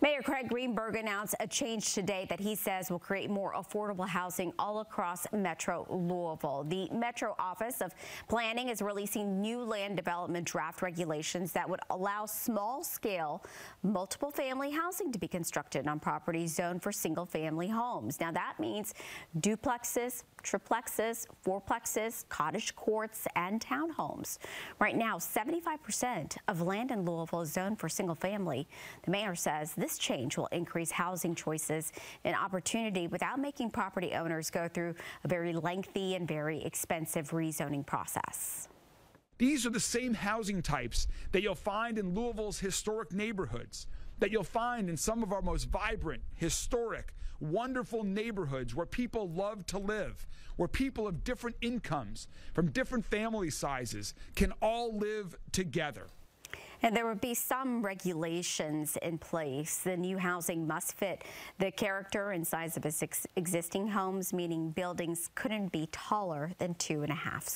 Mayor Craig Greenberg announced a change today that he says will create more affordable housing all across Metro Louisville. The Metro Office of Planning is releasing new land development draft regulations that would allow small-scale, multiple-family housing to be constructed on properties zoned for single-family homes. Now that means duplexes, triplexes, fourplexes, cottage courts, and townhomes. Right now, 75% of land in Louisville is zoned for single-family. The mayor says this change will increase housing choices and opportunity without making property owners go through a very lengthy and very expensive rezoning process. These are the same housing types that you'll find in Louisville's historic neighborhoods, that you'll find in some of our most vibrant, historic, wonderful neighborhoods where people love to live, where people of different incomes, from different family sizes, can all live together. And there would be some regulations in place. The new housing must fit the character and size of its existing homes, meaning buildings couldn't be taller than two and a half